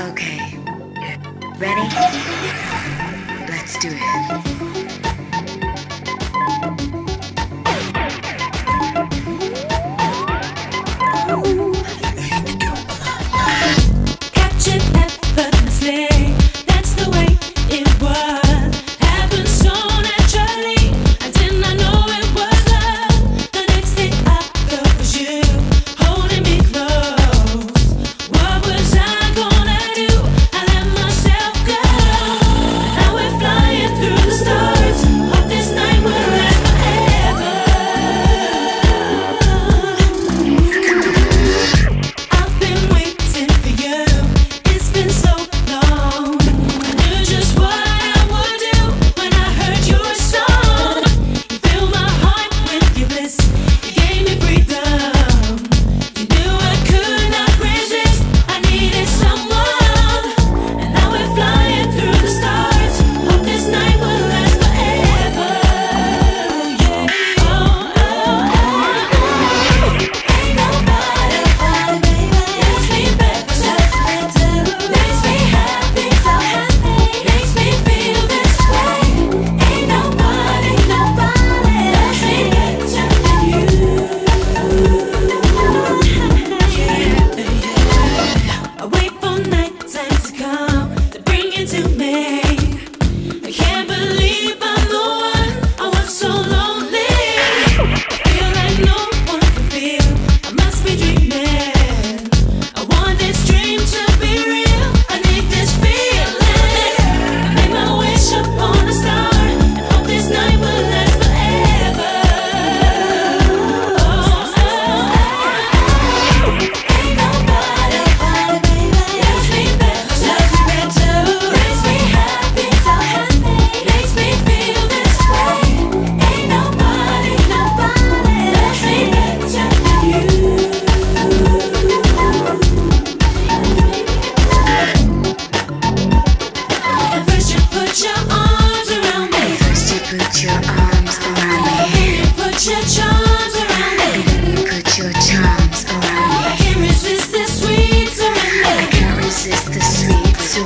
Okay. Ready? Let's do it.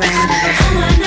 surrender.